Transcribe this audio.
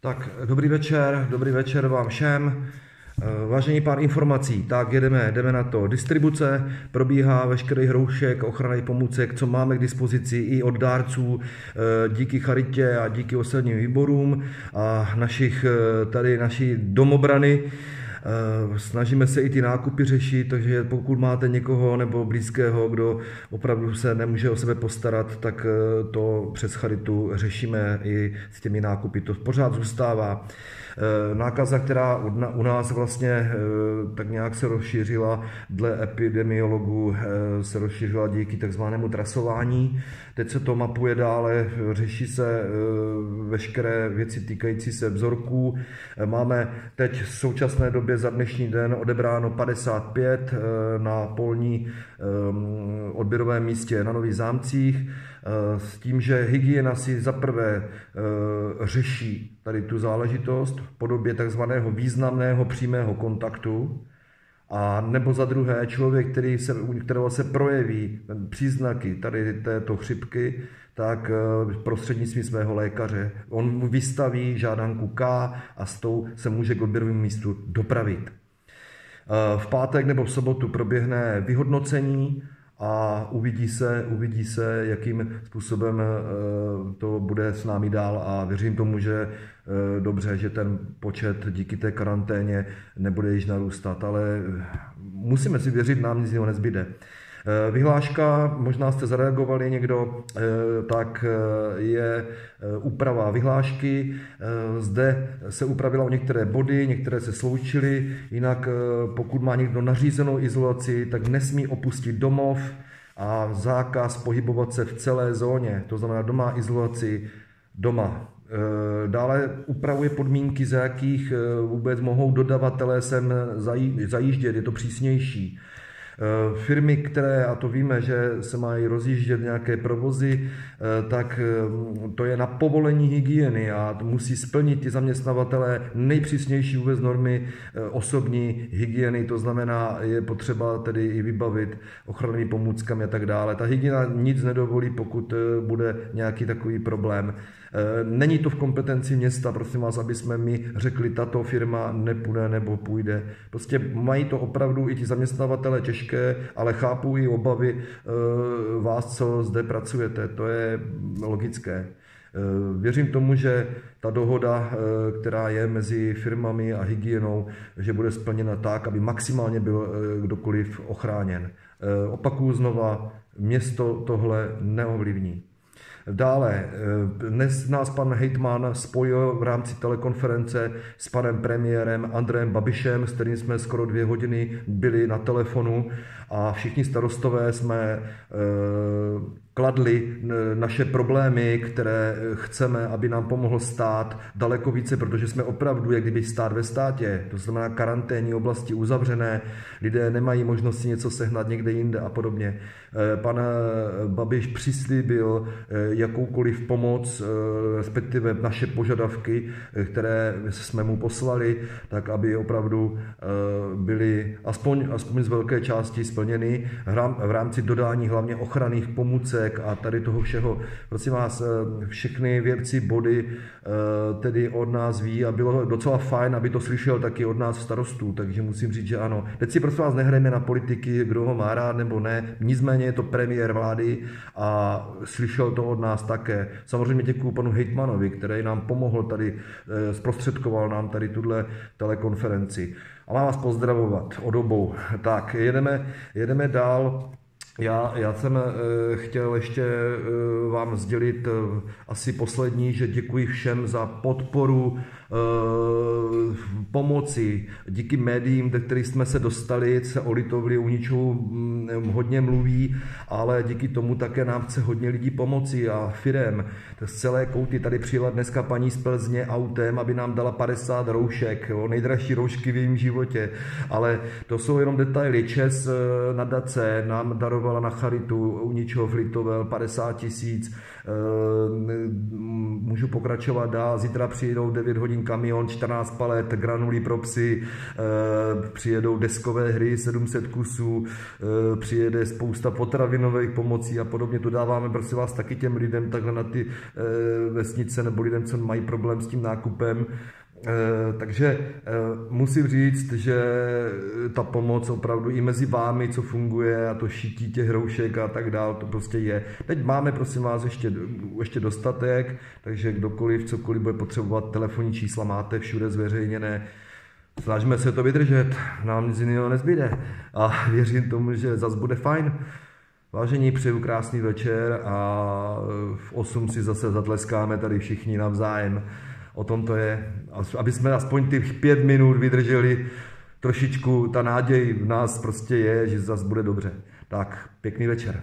Tak, dobrý večer, dobrý večer vám všem. Eh, vážení pár informací, tak jedeme, jdeme na to. Distribuce probíhá veškerý hroušek, ochrany pomůcek, co máme k dispozici i od dárců eh, díky charitě a díky ostatním výborům a našich eh, tady naší domobrany. Snažíme se i ty nákupy řešit, takže pokud máte někoho nebo blízkého, kdo opravdu se nemůže o sebe postarat, tak to přes charitu řešíme i s těmi nákupy. To pořád zůstává. Eh, nákaza, která u nás vlastně eh, tak nějak se rozšířila, dle epidemiologů eh, se rozšířila díky takzvanému trasování. Teď se to mapuje dále, řeší se veškeré věci týkající se vzorků. Máme teď v současné době za dnešní den odebráno 55 na polní odběrovém místě na Nových zámcích. Eh, s tím, že hygiena si zaprvé eh, řeší tady tu záležitost v podobě takzvaného významného přímého kontaktu, a nebo za druhé člověk, který se, u kterého se projeví příznaky tady této chřipky, tak eh, prostřednictvím svého lékaře. On mu vystaví žádanku K a s tou se může k odběrovému místu dopravit. V pátek nebo v sobotu proběhne vyhodnocení a uvidí se, uvidí se, jakým způsobem eh, to bude s námi dál a věřím tomu, že eh, dobře, že ten počet díky té karanténě nebude již narůstat, ale musíme si věřit, nám nic jiného nezbyde. Eh, vyhláška, možná jste zareagovali někdo, eh, tak eh, je úprava vyhlášky. Zde se upravila o některé body, některé se sloučily, jinak pokud má někdo nařízenou izolaci, tak nesmí opustit domov a zákaz pohybovat se v celé zóně, to znamená doma izolaci doma. Dále upravuje podmínky, za jakých vůbec mohou dodavatelé sem zajíždět, je to přísnější. Eh, firmy, které, a to víme, že se mají rozjíždět nějaké provozy, eh, tak eh, to je na povolení hygieny a musí splnit ti zaměstnavatele nejpřísnější vůbec normy osobní hygieny, to znamená, je potřeba tedy i vybavit ochrannými pomůckami a tak dále. Ta hygiena nic nedovolí, pokud bude nějaký takový problém. Není to v kompetenci města, prosím vás, aby jsme mi řekli, tato firma nepůjde nebo půjde. Prostě mají to opravdu i ti zaměstnavatele těžké, ale chápu i obavy eh, vás, co zde pracujete. To je logické. Eh, věřím tomu, že ta dohoda, eh, která je mezi firmami a hygienou, že bude splněna tak, aby maximálně byl kdokoliv ochráněn. Opakuju znova, město tohle neovlivní. Dále, eh, dnes nás pan Hejtman spojil v rámci telekonference s panem premiérem Andrejem Babišem, s kterým jsme skoro dvě hodiny byli na telefonu a všichni starostové jsme eh, kladli naše problémy, které chceme, aby nám pomohl stát daleko více, protože jsme opravdu, jak kdyby stát ve státě, to znamená karanténní oblasti uzavřené, lidé nemají možnosti něco sehnat někde jinde a podobně. Eh, pan Babiš přislíbil eh, jakoukoliv pomoc, respektive naše požadavky, které jsme mu poslali, tak aby opravdu byly aspoň, aspoň z velké části splněny v rámci dodání hlavně ochranných pomůcek a tady toho všeho. Prosím vás, eh, všechny věci, body eh, tedy od nás ví a bylo docela fajn, aby to slyšel taky od nás starostů, takže musím říct, že ano. Teď si prosím vás nehrajeme na politiky, kdo ho má rád nebo ne, nicméně je to premiér vlády a slyšel to od nás také. Samozřejmě děkuji panu Hejtmanovi, který nám pomohl tady, eh, zprostředkoval nám tady tuhle telekonferenci a mám vás pozdravovat od obou. Tak, jedeme, jedeme dál. Já, já jsem e, chtěl ještě e, vám sdělit e, asi poslední, že děkuji všem za podporu Eh, pomoci, díky médiím, do kterých jsme se dostali, se o Litovli, u ničeho mm, hodně mluví, ale díky tomu také nám chce hodně lidí pomoci a firem. Z celé kouty tady přijela dneska paní z Plzně autem, aby nám dala 50 roušek, jo, nejdražší roušky v jejím životě, ale to jsou jenom detaily. Čes eh, nadace nám daroval darovala na charitu u ničeho Flitovel 50 tisíc. Eh, můžu pokračovat dál. Zítra přijedou 9 hodin kamion, 14 palet, granulí pro psy, eh, přijedou deskové hry, 700 kusů, přijede spousta potravinových pomocí a podobně. To dáváme, prosím vás, taky těm lidem takhle na ty vesnice nebo lidem, co mají problém s tím nákupem. Eh, takže eh, musím říct, že ta pomoc opravdu i mezi vámi, co funguje a to šití těch hroušek a tak dál, to prostě je. Teď máme, prosím vás, ještě, ještě dostatek, takže kdokoliv, cokoliv bude potřebovat, telefonní čísla máte všude zveřejněné. Snažíme se to vydržet, nám nic jiného nezbyde a věřím tomu, že zas bude fajn. Vážení, přeju krásný večer a v 8 si zase zatleskáme tady všichni navzájem o tom to je, aby jsme aspoň těch pět minut vydrželi trošičku, ta náděj v nás prostě je, že zase bude dobře. Tak, pěkný večer.